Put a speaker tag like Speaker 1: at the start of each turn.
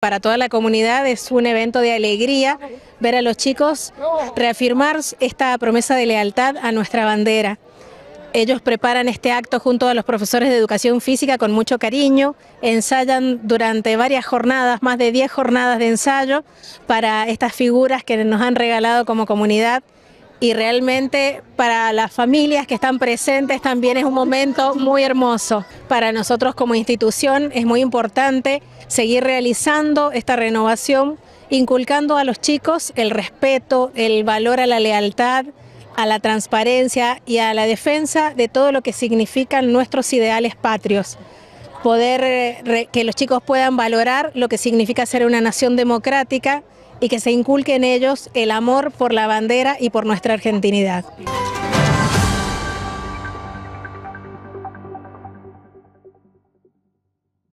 Speaker 1: Para toda la comunidad es un evento de alegría ver a los chicos reafirmar esta promesa de lealtad a nuestra bandera. Ellos preparan este acto junto a los profesores de educación física con mucho cariño, ensayan durante varias jornadas, más de 10 jornadas de ensayo para estas figuras que nos han regalado como comunidad y realmente para las familias que están presentes también es un momento muy hermoso. Para nosotros como institución es muy importante seguir realizando esta renovación, inculcando a los chicos el respeto, el valor a la lealtad, a la transparencia y a la defensa de todo lo que significan nuestros ideales patrios. Poder eh, que los chicos puedan valorar lo que significa ser una nación democrática, y que se inculque en ellos el amor por la bandera y por nuestra argentinidad.